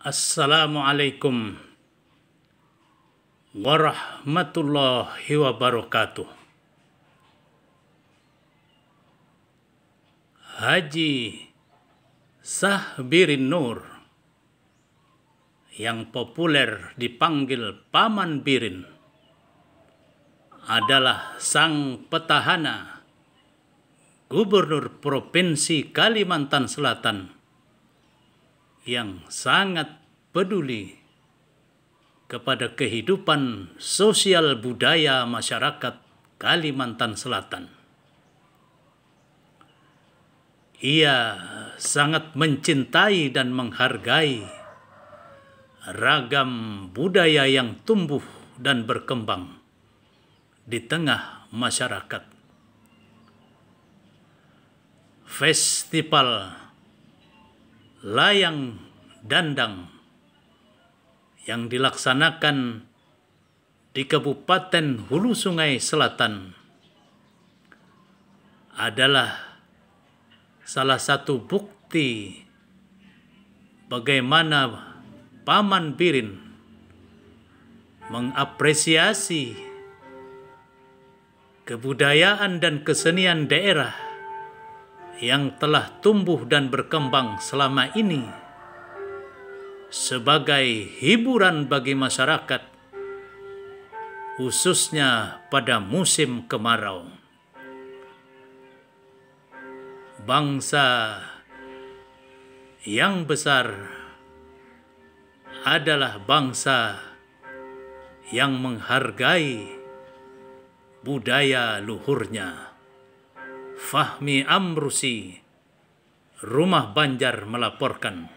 Assalamualaikum warahmatullahi wabarakatuh. Haji Sahbirin Nur yang populer dipanggil Paman Birin adalah sang petahana Gubernur Provinsi Kalimantan Selatan yang sangat peduli kepada kehidupan sosial budaya masyarakat Kalimantan Selatan. Ia sangat mencintai dan menghargai ragam budaya yang tumbuh dan berkembang di tengah masyarakat. Festival Layang Dandang yang dilaksanakan di Kabupaten Hulu Sungai Selatan adalah salah satu bukti bagaimana Paman Birin mengapresiasi kebudayaan dan kesenian daerah yang telah tumbuh dan berkembang selama ini sebagai hiburan bagi masyarakat, khususnya pada musim kemarau. Bangsa yang besar adalah bangsa yang menghargai budaya luhurnya. Fahmi Amrusi, Rumah Banjar melaporkan.